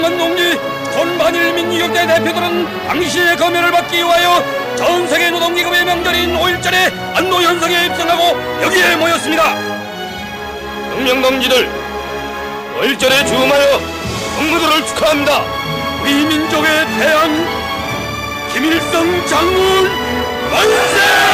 고생한 농지 손반일 민주격대 대표들은 당시의 검열을 받기 위하여 전 세계 노동기금의 명절인 5일절에 안노 현상에 입성하고 여기에 모였습니다. 혁명동지들 5일절에 주음하여 동무들을 축하합니다. 우리 민족의 태양 김일성 장군 만세!